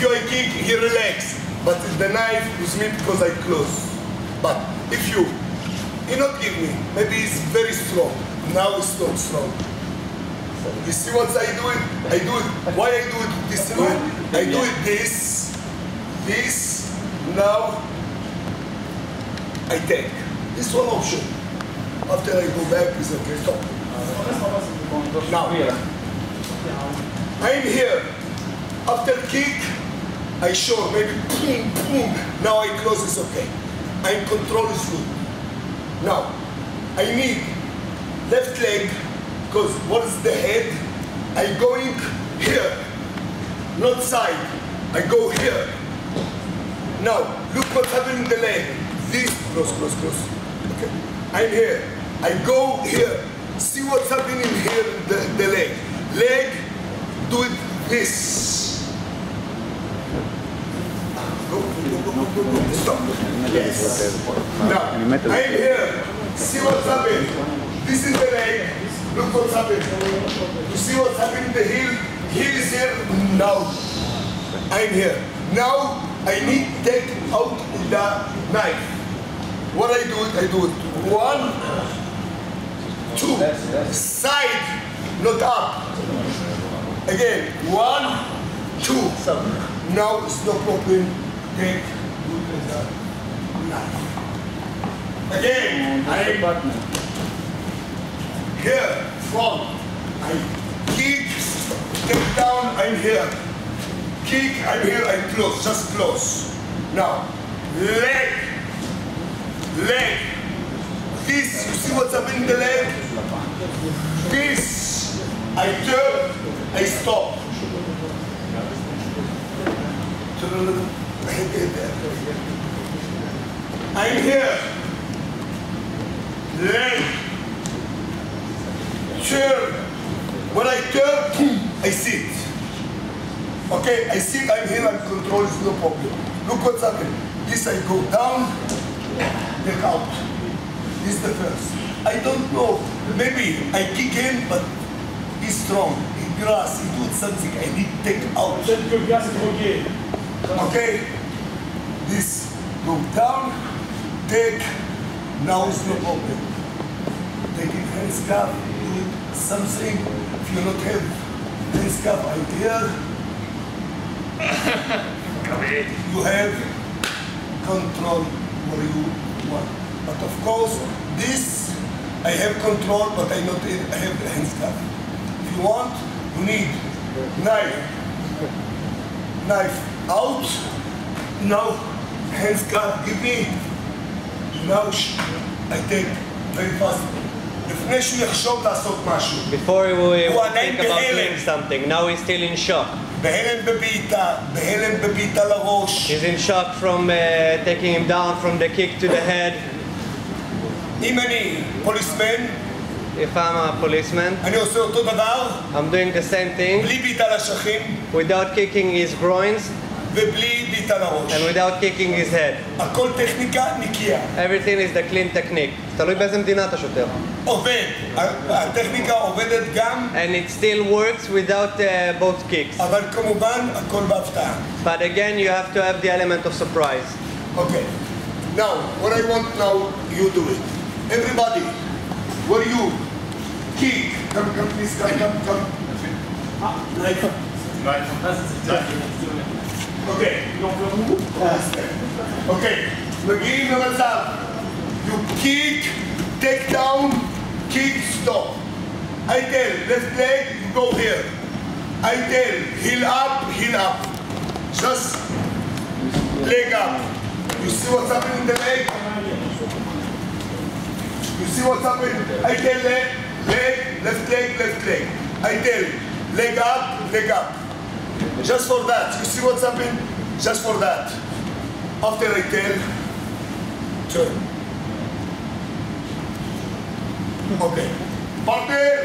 If you I kick, he relax. But the knife is me because I close. But if you, he not give me. Maybe it's very strong. Now it's not strong. You see what I do it? I do it. Why I do it this way? I do it this, this. Now I take. This one option. After I go back, is okay. Stop. Now, I'm here. After kick, I show maybe boom, boom. Now I close, it's okay. I'm control is good. Now, I need left leg, because what is the head? I going here, not side. I go here. Now, look what's happening in the leg. This, close, close, close. Okay. I'm here. I go here. See what's happening here in the, the leg. Leg, do it this. Stop. Yes. Now, I'm here. See what's happening. This is the leg. Look what's happening. You see what's happening in the heel? Heel is here. Now, I'm here. Now, I need to take out the knife. What I do it, I do it. One, two, side, not up. Again, one, two. Now it's no problem. Take, good like that. Knife. Again, oh, I here, from I kick, take down, I'm here. Kick, I'm here, I close, just close. Now, leg, leg. This, you see what's happening in the leg? This, I turn, I stop. I'm here. Leg, turn. When I turn, I sit. Okay, I sit, I'm here, I'm control, is no problem. Look what's happening. This I go down, take out. This is the first. I don't know, maybe I kick him, but he's strong. He grass, he do something, I need to take out. Peut-être que le gars. Okay, this go down, take, now is no problem. Taking hand scarf, do something. If you not have hand scarf, I here. you have control what you want. But of course, this I have control, but I not I have scarf. If you want, you need knife, knife out. Now, hand scarf, give me. Now, sh- I take very fast. לפני שהוא יחשוב לעשות משהו. Before we would הוא עדיין think about בהלם. doing something, now he's still in shock. בהלם בבעיטה, בהלם בבעיטה לראש. He's in shock from uh, taking him down from the kick to the head. אם אני פוליסמן, If I'm a policeman, אני עושה אותו דבר, I'm doing the same thing בלי בעיטה לשכים without kicking his groins ובלי בעיטה לראש. and without kicking his head. הכל טכניקה נקייה. Everything is the clean technique. תלוי באיזה מדינה אתה שוטר. עובד. הטכניקה עובדת גם, And it still works without uh, both kicks. אבל כמובן הכל בהפתעה. But again, you have to have the element of surprise. Okay. Now, what I want now, you do it. Everybody, where you kick. Come, come, please, come, come, come. Ah, knife. Okay. Okay. מגיעים למצב. You kick, take down, kick, stop. I tell, left leg, you go here. I tell, heel up, heel up. Just leg up. You see what's happening in the leg? You see what's happening? I tell leg, leg, left leg, left leg. I tell leg up, leg up. Just for that. You see what's happening? Just for that. After I tell, turn. Okay. Partner.